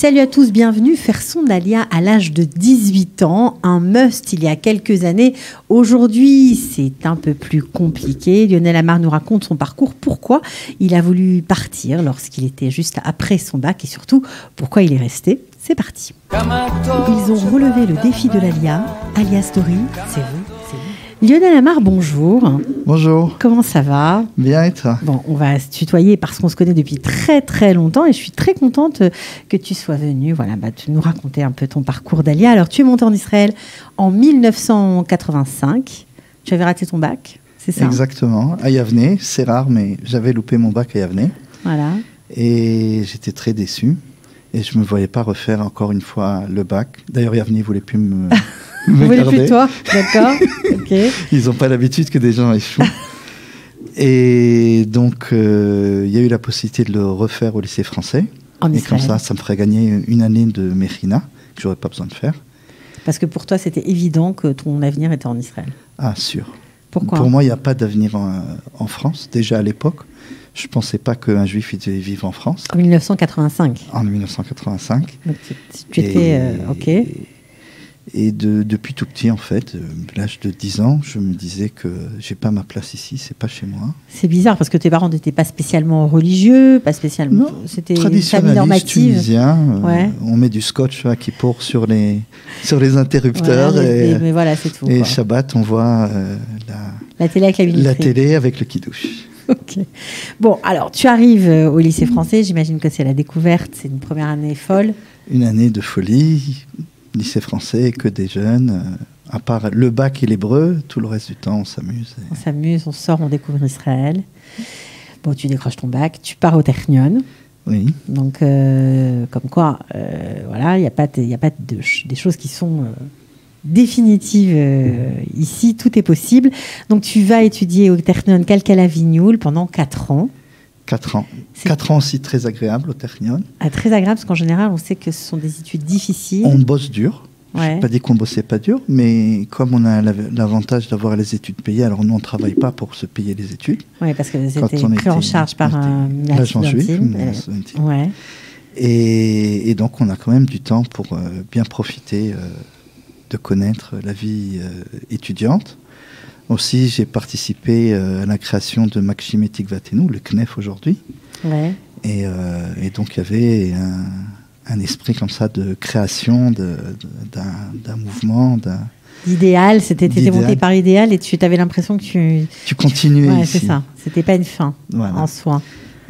Salut à tous, bienvenue. Faire son alia à l'âge de 18 ans, un must il y a quelques années. Aujourd'hui, c'est un peu plus compliqué. Lionel Amar nous raconte son parcours, pourquoi il a voulu partir lorsqu'il était juste après son bac et surtout pourquoi il est resté. C'est parti. Ils ont relevé le défi de l'ALIA. Alia Story, c'est vous, c'est vous. Lionel Amar, bonjour. Bonjour. Comment ça va? Bien et toi? Bon, on va se tutoyer parce qu'on se connaît depuis très très longtemps et je suis très contente que tu sois venu voilà, bah, tu nous raconter un peu ton parcours d'Alia. Alors, tu es monté en Israël en 1985. Tu avais raté ton bac, c'est ça? Exactement, à Yavne. C'est rare, mais j'avais loupé mon bac à Yavne. Voilà. Et j'étais très déçu. Et je ne me voyais pas refaire encore une fois le bac. D'ailleurs, Yavne ne voulait plus me, Vous me voulez garder. plus toi D'accord. Ils n'ont pas l'habitude que des gens échouent. Et donc, euh, il y a eu la possibilité de le refaire au lycée français. En et comme ça, ça me ferait gagner une année de Mechina, que j'aurais pas besoin de faire. Parce que pour toi, c'était évident que ton avenir était en Israël. Ah, sûr. Pourquoi Pour moi, il n'y a pas d'avenir en, en France. Déjà à l'époque, je ne pensais pas qu'un juif devait vivre en France. En 1985. En 1985. Donc, tu, tu étais. euh, ok. Et de- depuis tout petit, en fait, euh, l'âge de 10 ans, je me disais que j'ai pas ma place ici, c'est pas chez moi. C'est bizarre parce que tes parents n'étaient pas spécialement religieux, pas spécialement. Non, C'était une famille Traditionnaliste tunisien, euh, Ouais. on met du scotch là, qui pour sur les, sur les interrupteurs. Voilà, et mais, voilà, c'est tout. et quoi. Shabbat, on voit euh, la, La télé avec la la télé avec le kidouche. Ok. Bon, alors tu arrives euh, au lycée français. J'imagine que c'est la découverte. C'est une première année folle. Une année de folie, lycée français, que des jeunes. euh, à part le bac et l'hébreu, tout le reste du temps, on s'amuse. et- On s'amuse, on sort, on découvre Israël. Bon, tu décroches ton bac, tu pars au Technion. Oui. Donc, euh, comme quoi, euh, voilà, il n'y a pas, y a pas de des choses qui sont euh, définitives ici. Tout est possible. Donc, tu vas étudier au Technion Calcala-Vignoul pendant 4 ans. 4 ans. C'est- 4 ans aussi très agréable au Technion. Ah, très agréable parce qu'en général, on sait que ce sont des études difficiles. On bosse dur. Je Ouais. n'ai pas dit qu'on bossait pas dur, mais comme on a l'av- l'avantage d'avoir les études payées, alors nous on ne travaille pas pour se payer les études. Oui, parce que c'était on pris en charge par un l'agent une juif. Et, et donc on a quand même du temps pour euh, bien profiter euh, de connaître la vie euh, étudiante. Aussi, j'ai participé euh, à la création de Maxime Vatenu, le CNEF aujourd'hui. Ouais. Et, euh, et donc, il y avait un, un esprit comme ça de création d'un mouvement. d'un- L'idéal, c'était L'idéal. monté par idéal et tu avais l'impression que tu. Tu continuais Ouais, c'est ça. C'était pas une fin Voilà. en soi.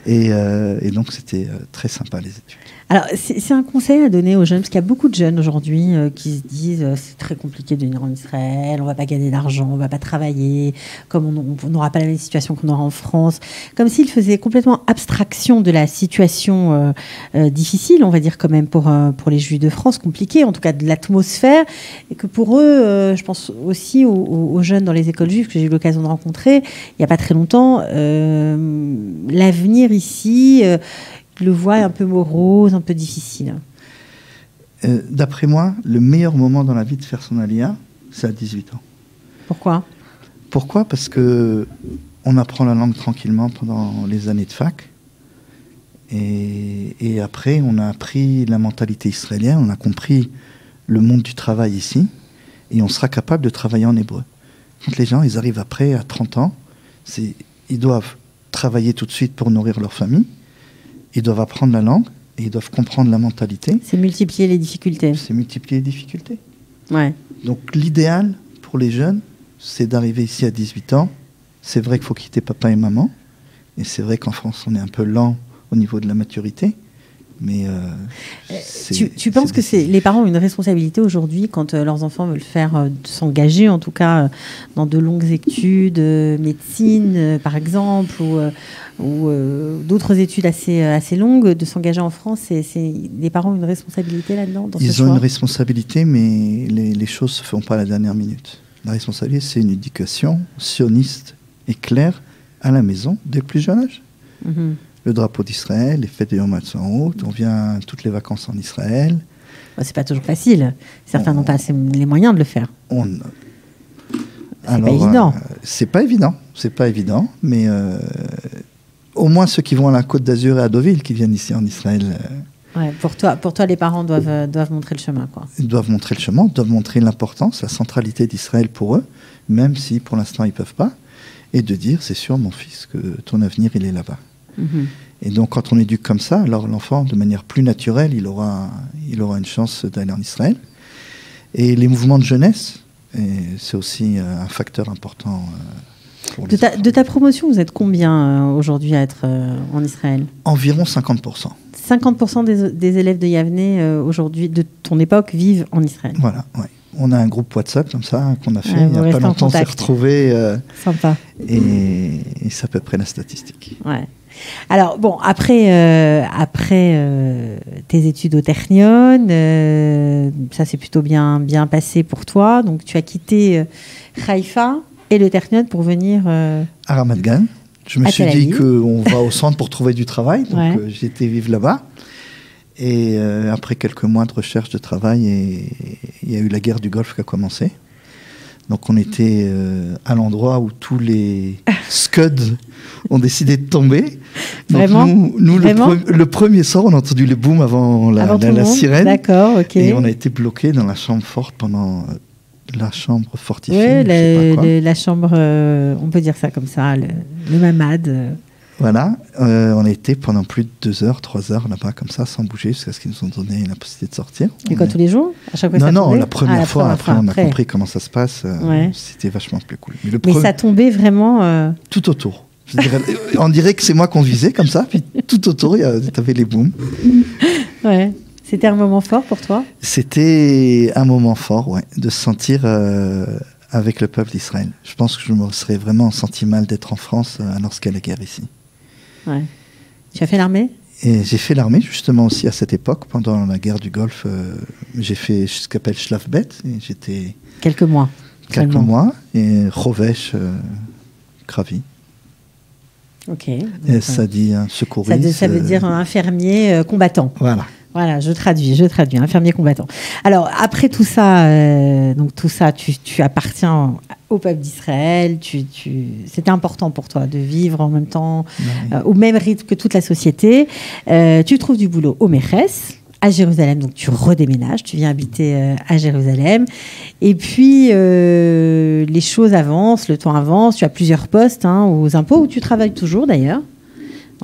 Et, euh, et donc, c'était très sympa, les études. Alors, c'est un conseil à donner aux jeunes, parce qu'il y a beaucoup de jeunes aujourd'hui euh, qui se disent euh, c'est très compliqué de venir en Israël, on va pas gagner d'argent, on va pas travailler, comme on n'aura pas la même situation qu'on aura en France, comme s'ils faisaient complètement abstraction de la situation euh, euh, difficile, on va dire quand même pour, euh, pour les Juifs de France, compliquée, en tout cas de l'atmosphère, et que pour eux, euh, je pense aussi aux, aux- jeunes dans les écoles juives que j'ai eu l'occasion de rencontrer il n'y a pas très longtemps, l'avenir ici. Le voient un peu morose, un peu difficile. Euh, D'après moi, le meilleur moment dans la vie de faire son alia, c'est à 18 ans. Pourquoi? Pourquoi? Parce que on apprend la langue tranquillement pendant les années de fac. Et, et après, on a appris la mentalité israélienne, on a compris le monde du travail ici, et on sera capable de travailler en hébreu. Quand les gens, ils arrivent après, à 30 ans, ils doivent travailler tout de suite pour nourrir leur famille, ils doivent apprendre la langue, et ils doivent comprendre la mentalité, C'est multiplier les difficultés. c'est multiplier les difficultés. Ouais. Donc l'idéal pour les jeunes, c'est d'arriver ici à 18 ans. C'est vrai qu'il faut quitter papa et maman. Et c'est vrai qu'en France, on est un peu lent au niveau de la maturité. Mais euh, c'est- Tu, tu penses que c'est les parents ont une responsabilité aujourd'hui quand euh, leurs enfants veulent faire euh, s'engager en tout cas euh, dans de longues études, euh, médecine euh, par exemple, ou, euh, ou euh, d'autres études assez, euh, assez longues, de s'engager en France, c'est, les parents ont une responsabilité là-dedans ce Ils ont choix une responsabilité, mais les, les choses se font pas à la dernière minute. La responsabilité, c'est une éducation sioniste et claire à la maison dès le plus jeune âge. Mhm. Le drapeau d'Israël, les fêtes de Yom route, on vient toutes les vacances en Israël. Bah, c'est pas toujours facile. Certains On- n'ont pas assez les moyens de le faire. On... C'est pas évident. euh, c'est pas évident, c'est pas évident, mais euh, au moins ceux qui vont à la Côte d'Azur et à Deauville, qui viennent ici en Israël, euh, Ouais, pour, toi, pour toi, les parents doivent, doivent montrer le chemin. Quoi. Ils doivent montrer le chemin, doivent montrer l'importance, la centralité d'Israël pour eux, même si pour l'instant ils ne peuvent pas, et de dire, c'est sûr, mon fils, que ton avenir, il est là-bas. Mhm. Et donc, quand on éduque comme ça, alors l'enfant, de manière plus naturelle, il aura, il aura une chance d'aller en Israël. Et les mouvements de jeunesse, c'est aussi euh, un facteur important. euh, pour De les ta, de ta promotion, vous êtes combien euh, aujourd'hui à être en Israël? Environ 50%. 50% des, des élèves de Yavne aujourd'hui, de ton époque, vivent en Israël. Voilà, ouais. On a un groupe WhatsApp comme ça qu'on a fait il n'y a pas longtemps, on s'est euh, Sympa. et, et c'est à peu près la statistique. Ouais. Alors, bon, après, euh, après euh, tes études au Technion, euh, ça s'est plutôt bien, bien passé pour toi. Donc, tu as quitté Haïfa et le Technion pour venir. À Ramat Gan, je me suis dit qu'on va au centre pour trouver du travail, donc Ouais. été vivre là-bas. Et après quelques mois de recherche de travail, il y a eu la guerre du Golfe qui a commencé. Donc on était euh, à l'endroit où tous les scuds ont décidé de tomber. Donc Vraiment nous, nous, le, Vraiment pre- le premier soir, on a entendu le boom avant la, avant sirène. D'accord, ok. Et on a été bloqué dans la chambre forte pendant euh, la chambre fortifiée. Le- la chambre, euh, on peut dire ça comme ça, le, le mamad. Euh. Voilà, euh, on a été pendant plus de deux heures, trois heures là-bas, comme ça, sans bouger, jusqu'à ce qu'ils nous ont donné la possibilité de sortir. Et On quoi, est- tous les jours? À chaque fois Non, ça non, la première Ah, la fois, première après, on a après. compris comment ça se passe, euh, Ouais. c'était vachement plus cool. Mais le Mais pre- ça tombait vraiment. euh, tout autour. Je dirais- on dirait que c'est moi qu'on visait comme ça, puis tout autour, il y a- t'avais les booms. Ouais. C'était un moment fort pour toi? C'était un moment fort, ouais, de se sentir euh, avec le peuple d'Israël. Je pense que je me serais vraiment senti mal d'être en France euh, alors qu'il y a la guerre ici. Ouais. Tu as fait l'armée? Et j'ai fait l'armée justement aussi à cette époque, pendant la guerre du Golfe. euh, j'ai fait ce qu'on appelle Schlafbet, et j'étais Quelques mois. quelques seulement. mois, et Rovesh, euh, Kravi. Ok. Et ça dit un euh, secouriste. ça, veut euh, dire un infirmier euh, combattant. Voilà. Voilà, je traduis, je traduis, infirmier combattant. Alors après tout ça, euh, donc tout ça, tu, tu appartiens au peuple d'Israël. Tu, tu, c'était important pour toi de vivre en même temps, euh, au même rythme que toute la société. Euh, tu trouves du boulot au Mérès, à Jérusalem, donc tu redéménages, tu viens habiter euh, à Jérusalem. Et puis les choses avancent, le temps avance. Tu as plusieurs postes hein, aux impôts où tu travailles toujours d'ailleurs.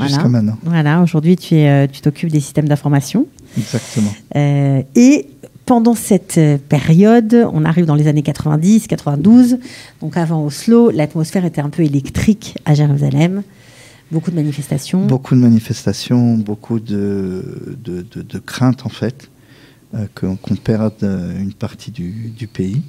Jusqu'à maintenant. Voilà, aujourd'hui tu euh, tu t'occupes des systèmes d'information. Exactement. Euh, et pendant cette euh, période, on arrive dans les années 90, 92, donc avant Oslo, l'atmosphère était un peu électrique à Jérusalem. Beaucoup de manifestations. Beaucoup de manifestations, beaucoup de, de, de- de craintes en fait, euh, qu'on qu'on perde une partie du, du pays.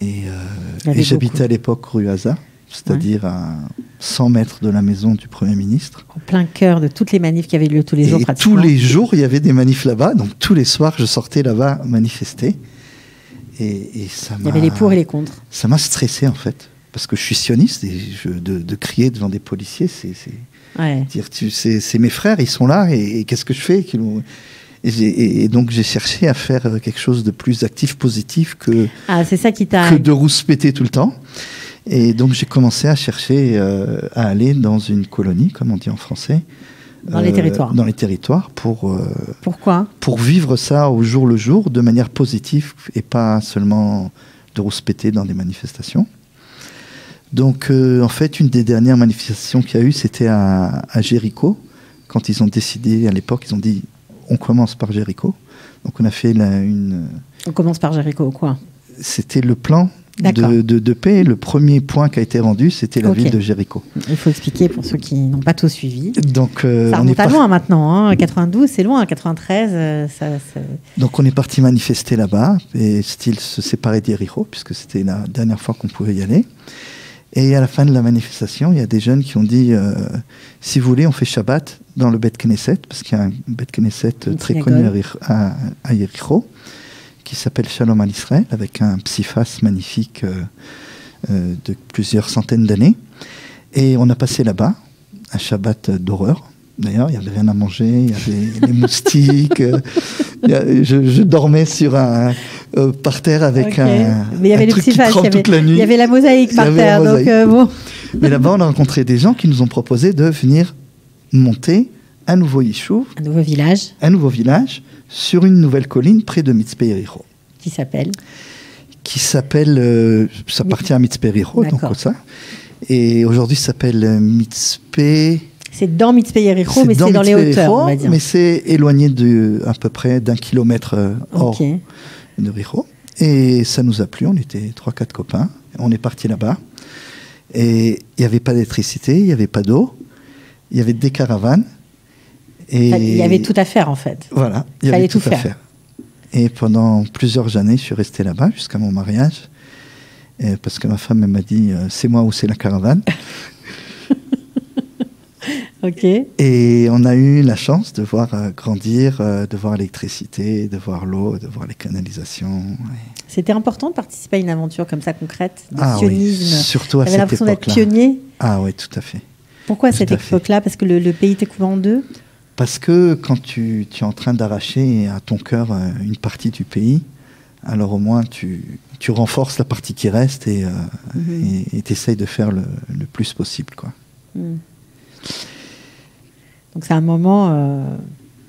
Et, euh, j'habitais à l'époque rue Haza, c'est-à-dire à 100 mètres de la maison du Premier ministre. En plein cœur de toutes les manifs qui avaient lieu tous les jours et pratiquement. tous les jours, il y avait des manifs là-bas. Donc tous les soirs, je sortais là-bas manifester. Et, et ça Il y avait les pour et les contre. Ça m'a stressé en fait. Parce que je suis sioniste et je- de, de crier devant des policiers, c'est. Ouais. dire, tu- c'est mes frères, ils sont là et, et qu'est-ce que je fais? Et, donc j'ai cherché à faire euh, quelque chose de plus actif, positif que, Ah, c'est ça qui t'a. que de rouspéter tout le temps. Et donc j'ai commencé à chercher euh, à aller dans une colonie, comme on dit en français. Dans les territoires. Dans les territoires pour, euh, Pourquoi pour vivre ça au jour le jour de manière positive et pas seulement de rouspéter dans des manifestations. Donc, euh, en fait, une des dernières manifestations qu'il y a eu, c'était à, à Jéricho. Quand ils ont décidé, à l'époque, ils ont dit on commence par Jéricho. Donc, on a fait la- une. On commence par Jéricho, quoi? C'était le plan. De, de, de paix. Le premier point qui a été rendu, c'était la ville de Jéricho. Il faut expliquer pour ceux qui n'ont pas tout suivi. Donc, euh, ça on est à loin maintenant. Hein. 92, c'est loin. 93, euh, ça, ça- Donc on est parti manifester là-bas, et style se séparer d'Ericho, puisque c'était la dernière fois qu'on pouvait y aller. Et à la fin de la manifestation, il y a des jeunes qui ont dit, euh, si vous voulez, on fait Shabbat dans le Bet Knesset, parce qu'il y a un Bet Knesset très connu à à, à Jéricho, qui s'appelle Shalom al Israël, avec un psyphas magnifique euh, euh, de plusieurs centaines d'années. Et on a passé là-bas, un Shabbat d'horreur. D'ailleurs, il n'y avait rien à manger, il y avait les moustiques. euh, a- je, je dormais sur un, euh, par terre avec un, Mais il y avait les truc qui trempe toute la nuit. Il y avait la mosaïque par terre. Donc, euh, bon. Mais là-bas, on a rencontré des gens qui nous ont proposé de venir monter un nouveau Yishuv, Un nouveau village un nouveau village, sur une nouvelle colline près de Mitzpe Yericho, qui s'appelle. qui s'appelle, euh, ça appartient à Mitzpe Yericho, donc ça. Et aujourd'hui, ça s'appelle euh, Mitzpe. C'est dans Mitzpe Yericho, mais c'est dans les hauteurs, Yericho, on va dire. Mais c'est éloigné de à peu près d'un kilomètre euh, hors de Richo. Et ça nous a plu, on était 3-4 copains. On est parti là-bas. Et il n'y avait pas d'électricité, il n'y avait pas d'eau, il y avait des caravanes. Et Il y avait tout à faire, en fait. Voilà, il y Fallait avait tout, tout à faire. Et pendant plusieurs années, je suis resté là-bas jusqu'à mon mariage. Et parce que ma femme m'a dit euh, c'est moi ou c'est la caravane. Ok. Et on a eu la chance de voir euh, grandir, euh, de voir l'électricité, de voir l'eau, de voir les canalisations. Et- C'était important de participer à une aventure comme ça concrète, de Ah oui, sionisme. surtout à cette l'impression d'être pionnier? Ah oui, tout à fait. Pourquoi à cette époque-là? Parce que le, le pays était coupé en deux? Parce que quand tu, tu es en train d'arracher à ton cœur euh, une partie du pays, alors au moins tu, tu renforces la partie qui reste et Mhm. tu essayes de faire le, le plus possible. Quoi. Hmm. Donc c'est un moment, euh,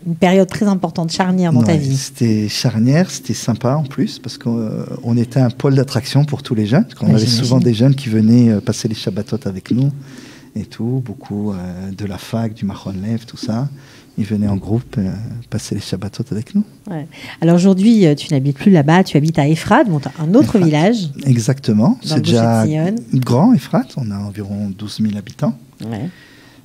une période très importante, charnière dans ta Ouais, vie. C'était charnière, c'était sympa en plus, parce qu'on était un pôle d'attraction pour tous les jeunes. parce qu'on Ouais, avait souvent des jeunes qui venaient euh, passer les Shabbatot avec nous et tout, beaucoup euh, de la fac, du Mahon Lev, tout ça. Ils venaient en groupe euh, passer les Shabbatot avec nous. Ouais. Alors aujourd'hui, euh, tu n'habites plus là-bas, tu habites à bon, t'as un autre Efrat. village. Exactement. C'est déjà grand, Efrat. On a environ 12 000 habitants. Ouais.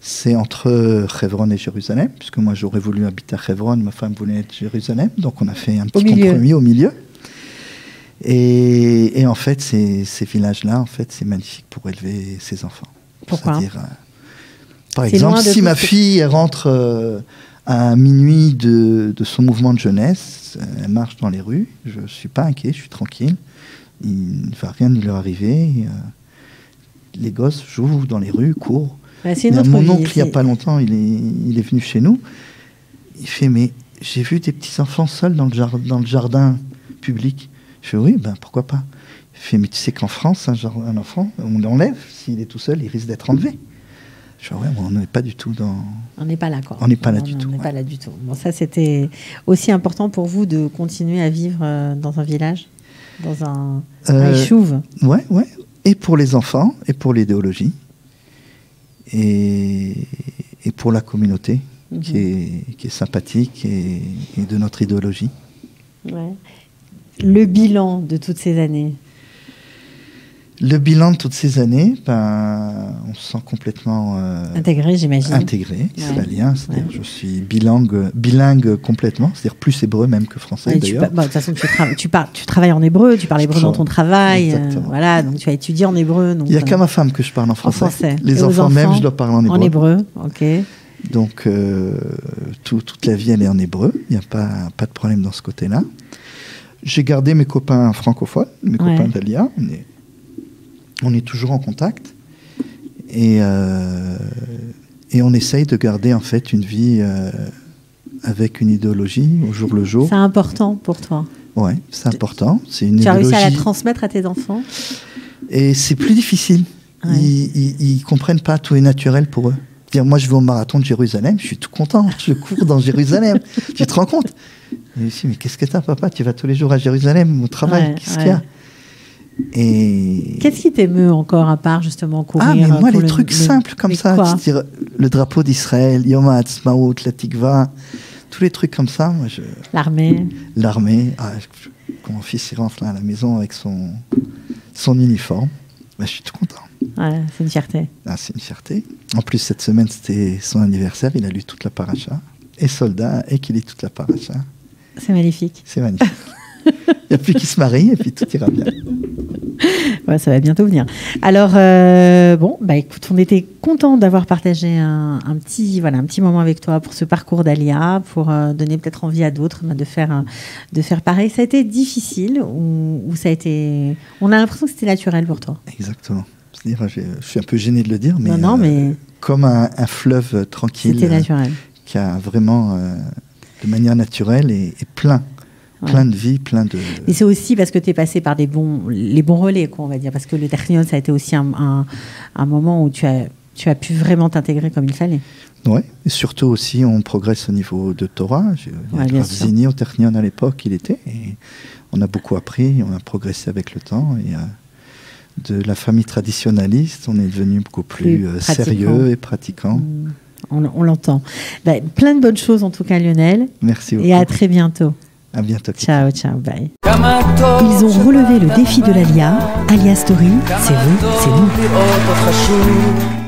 C'est entre Hebron et Jérusalem, puisque moi j'aurais voulu habiter à Hebron, ma femme voulait être Jérusalem, donc on a fait un petit compromis au milieu. Et, et en fait, ces, ces villages-là, en fait, c'est magnifique pour élever ses enfants. Pourquoi euh, Par exemple, si ma fille rentre euh, à minuit de, de son mouvement de jeunesse, euh, elle marche dans les rues, je ne suis pas inquiet, je suis tranquille, il ne va rien lui arriver. euh, les gosses jouent dans les rues, courent. Bah, mon vie. oncle, il n'y a pas longtemps, il est, il est venu chez nous. Il fait Mais j'ai vu des petits-enfants seuls dans le, jar- dans le jardin public. Je fais Oui, ben pourquoi pas? Fait Mais tu sais qu'en France, un, jar- un enfant, on l'enlève. S'il est tout seul, il risque d'être enlevé. Je Ouais, on n'est pas du tout dans. On n'est pas là, quoi. On n'est pas là Non, du non, tout, On n'est ouais. pas là du tout. Bon, ça, c'était aussi important pour vous de continuer à vivre euh, dans un village, dans un, un Euh, yishuv. Ouais, ouais. Et pour les enfants, et pour l'idéologie, et, et pour la communauté, qui, Mhm. est, qui est sympathique et, et de notre idéologie. Ouais. Le bilan de toutes ces années. Le bilan de toutes ces années, ben, on se sent complètement euh, Intégré, j'imagine. intégré, israélien. C'est-à-dire, Ouais. je suis bilingue, bilingue complètement, c'est-à-dire plus hébreu même que français Ouais, d'ailleurs. bah, De toute façon, tu, tra- tu, par- tu travailles en hébreu, tu parles Je hébreu dans ton travail. euh, voilà, donc tu as étudié en hébreu. Donc, Il n'y a euh, qu'à ma femme que je parle en français. français. Les enfants, même, je dois parler en hébreu. En hébreu, ok. Donc, tout- toute la vie, elle est en hébreu. Il n'y a pas, pas de problème dans ce côté-là. J'ai gardé mes copains francophones, mes copains d'Alia. On est, on est toujours en contact. Et, euh, et on essaye de garder, en fait, une vie euh, avec une idéologie au jour le jour. C'est important pour toi. Ouais, c'est important. C'est une Tu as idéologie. réussi à la transmettre à tes enfants Et c'est plus difficile. Ouais. Ils, ils comprennent pas, tout est naturel pour eux. Dire, moi, je vais au marathon de Jérusalem, je suis tout content, je cours dans Jérusalem. tu te rends compte? Et je dis, mais qu'est-ce que t'as, papa? Tu vas tous les jours à Jérusalem, au travail, Ouais, qu'est-ce ouais. qu'il y a? Et. Qu'est-ce qui t'émeut encore à part justement courir Ah, mais moi, pour les le- trucs le- simples comme ça, c'est-à-dire le drapeau d'Israël, Yom HaAtzmaut, la Tikva, tous les trucs comme ça, moi, je, L'armée. l'armée, ah, mon fils il rentre là à la maison avec son, son uniforme, bah, je suis tout content. Ouais, c'est une fierté. Ah, c'est une fierté. En plus, cette semaine, c'était son anniversaire. Il a lu toute la paracha. Et soldat, et qu'il lit toute la paracha. C'est magnifique. C'est magnifique. Il n'y a plus qu'il se marie, et puis tout ira bien. Ouais, ça va bientôt venir. Alors, euh, bon, bah écoute, on était content d'avoir partagé un, un petit, voilà, un petit moment avec toi pour ce parcours d'Alia, pour euh, donner peut-être envie à d'autres bah, de faire, de faire pareil. Ça a été difficile ou, ou ça a été. On a l'impression que c'était naturel pour toi? Exactement. C'est-à-dire, je, je suis un peu gêné de le dire, mais, non, non, euh, comme un, un fleuve tranquille c'était naturel. qui a vraiment, de manière naturelle, et, et plein, Ouais. plein de vie, plein de. Mais c'est aussi parce que tu es passé par des bons, les bons relais, quoi, on va dire. Parce que le Technion, ça a été aussi un, un- un moment où tu as tu as pu vraiment t'intégrer comme il fallait. Oui, et surtout aussi, on progresse au niveau de Torah. Bien sûr. Zini, au Ternion à l'époque, il était. Et on a beaucoup appris, on a progressé avec le temps. Et euh, de la famille traditionnaliste, on est devenu beaucoup plus, Plus euh, sérieux et pratiquant. Mm, On, on l'entend. Ben, plein de bonnes choses en tout cas, Lionel. Merci beaucoup. Et à très bientôt. À bientôt. Ciao, ciao, bye. Ils ont relevé le défi de l'ALIA. ALIA Story, c'est vous, c'est nous.